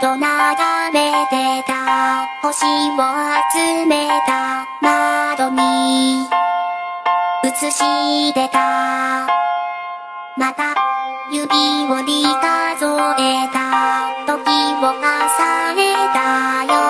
と眺めてた。星を集めた。窓に。映し出た。また指折り数えた。時を重ねた。よ